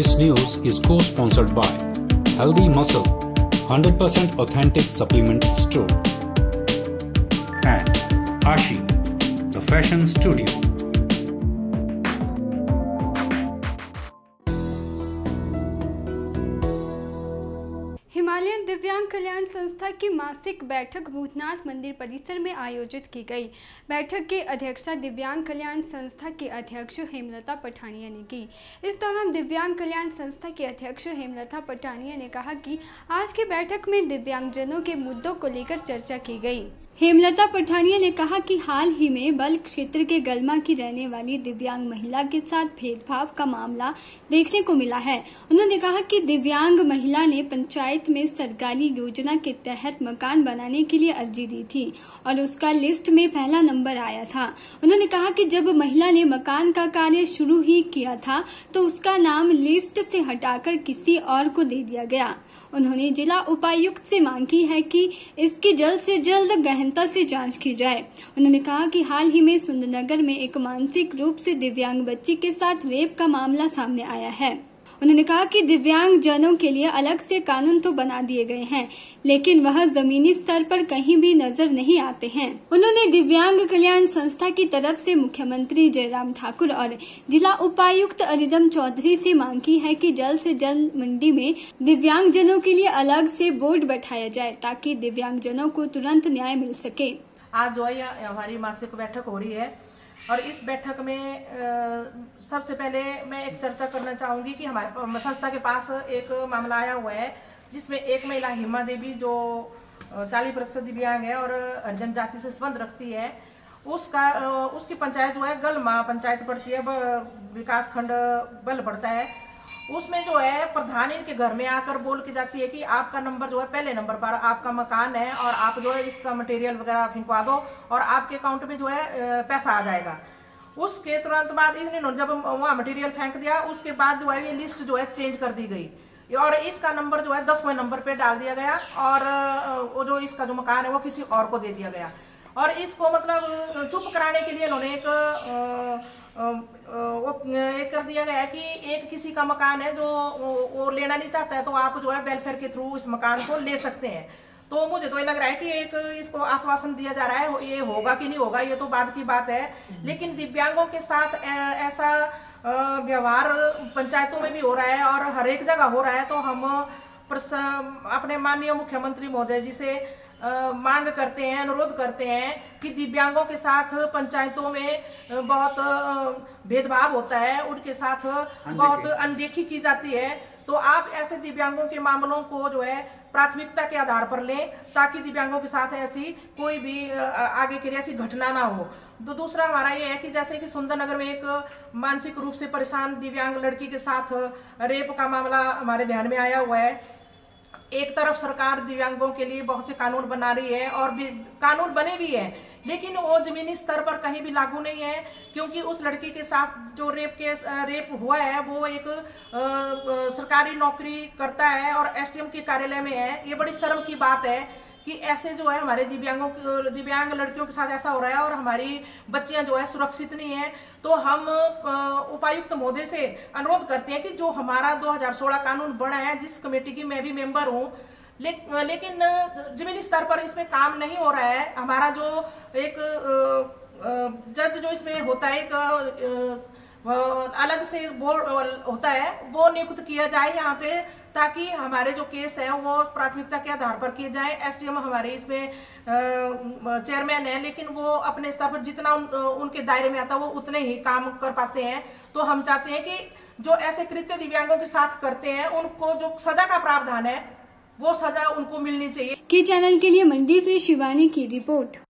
This news is co-sponsored by Healthy Muscle, 100% authentic supplement store, and Ashi, the fashion studio. Himalayan दिव्यांग कल्याण संस्था की मासिक बैठक भूतनाथ मंदिर परिसर में आयोजित की गई। बैठक की अध्यक्षता दिव्यांग कल्याण संस्था के अध्यक्ष हेमलता पठानिया ने की। इस दौरान दिव्यांग कल्याण संस्था के अध्यक्ष हेमलता पठानिया ने कहा कि आज की बैठक में दिव्यांगजनों के मुद्दों को लेकर चर्चा की गई। हेमलता पठानिया ने कहा कि हाल ही में बल क्षेत्र के गलमा की रहने वाली दिव्यांग महिला के साथ भेदभाव का मामला देखने को मिला है। उन्होंने कहा कि दिव्यांग महिला ने पंचायत में सरकारी योजना के तहत मकान बनाने के लिए अर्जी दी थी और उसका लिस्ट में पहला नंबर आया था। उन्होंने कहा कि जब महिला ने मकान का कार्य शुरू ही किया था तो उसका नाम लिस्ट से हटाकर किसी और को दे दिया गया। उन्होंने जिला उपायुक्त से मांग की है कि इसकी जल्द से जल्द गहनता से जाँच की जाए। उन्होंने कहा कि हाल ही में सुंदरनगर में एक मानसिक रूप से दिव्यांग बच्ची के साथ रेप का मामला सामने आया है। उन्होंने कहा कि दिव्यांग जनों के लिए अलग से कानून तो बना दिए गए हैं, लेकिन वह जमीनी स्तर पर कहीं भी नज़र नहीं आते हैं। उन्होंने दिव्यांग कल्याण संस्था की तरफ़ से मुख्यमंत्री जयराम ठाकुर और जिला उपायुक्त अरिदम चौधरी से मांग की है कि जल्द से जल्द मंडी में दिव्यांग जनों के लिए अलग से बोर्ड बैठाया जाए ताकि दिव्यांग जनों को तुरंत न्याय मिल सके। आज जो है हमारी मासिक बैठक हो रही है। और इस बैठक में सबसे पहले मैं एक चर्चा करना चाहूँगी कि हमारे संस्था के पास एक मामला आया हुआ है, जिसमें एक महिला हिमा देवी जो चालीस प्रतिशत दिव्यांग है और हरिजन जाति से संबंध रखती है, उसका उसकी पंचायत जो है गलमा पंचायत पड़ती है विकास खंड बल पड़ता है। उसमें जो है, प्रधान इनके घर में आकर बोल के जाती है कि आपका नंबर जो है, पहले नंबर पर आपका मकान है और आप जो है, इसका मटेरियल वगैरह फिंकवा दो और आपके अकाउंट में जो है पैसा आ जाएगा। उसके तुरंत बाद इसने जब वहाँ मटेरियल फेंक दिया, उसके बाद जो है, ये लिस्ट जो है चेंज कर दी गई। और इसका नंबर जो है, दसवें नंबर पे डाल दिया गया और वो जो इसका जो मकान है, वो किसी और को दे दिया गया। और इसको मतलब चुप कराने के लिए इन्होंने एक एक कर दिया गया है कि एक किसी का मकान है जो वो लेना नहीं चाहता है तो आप जो है वेलफेयर के थ्रू इस मकान को ले सकते हैं तो मुझे तो ये लग रहा है कि एक इसको आश्वासन दिया जा रहा है, ये होगा कि नहीं होगा, ये तो बाद की बात है। लेकिन दिव्यांगों के साथ ऐसा व्यवहार पंचायतों में भी हो रहा है और हर एक जगह हो रहा है तो हम अपने माननीय मुख्यमंत्री महोदय जी से मांग करते हैं अनुरोध करते हैं कि दिव्यांगों के साथ पंचायतों में बहुत भेदभाव होता है उनके साथ बहुत अनदेखी की जाती है। तो आप ऐसे दिव्यांगों के मामलों को जो है प्राथमिकता के आधार पर लें ताकि दिव्यांगों के साथ ऐसी कोई भी आगे के लिए ऐसी घटना ना हो। तो दूसरा हमारा ये है कि जैसे कि सुंदरनगर में एक मानसिक रूप से परेशान दिव्यांग लड़की के साथ रेप का मामला हमारे ध्यान में आया हुआ है। एक तरफ़ सरकार दिव्यांगों के लिए बहुत से कानून बना रही है और भी कानून बने भी हैं लेकिन वो जमीनी स्तर पर कहीं भी लागू नहीं है क्योंकि उस लड़की के साथ जो रेप केस रेप हुआ है वो एक आ, सरकारी नौकरी करता है और एसडीएम के कार्यालय में है। ये बड़ी शर्म की बात है कि ऐसे जो है हमारे दिव्यांगों दिव्यांग लड़कियों के साथ ऐसा हो रहा है और हमारी बच्चियाँ जो है सुरक्षित नहीं है। तो हम उपायुक्त महोदय से अनुरोध करते हैं कि जो हमारा 2016 कानून बना है जिस कमेटी की मैं भी मेंबर हूँ ले, लेकिन जमीनी स्तर पर इसमें काम नहीं हो रहा है। हमारा जो एक जज जो इसमें होता है एक अलग से बोर्ड होता है वो नियुक्त किया जाए यहाँ पे। ताकि हमारे जो केस हैं वो प्राथमिकता के आधार पर किए जाए। एसडीएम हमारे इसमें चेयरमैन है लेकिन वो अपने स्तर पर जितना उन, उनके दायरे में आता है वो उतने ही काम कर पाते हैं। तो हम चाहते हैं कि जो ऐसे कृत्य दिव्यांगों के साथ करते हैं उनको जो सजा का प्रावधान है वो सजा उनको मिलनी चाहिए। के चैनल के लिए मंडी से शिवानी की रिपोर्ट।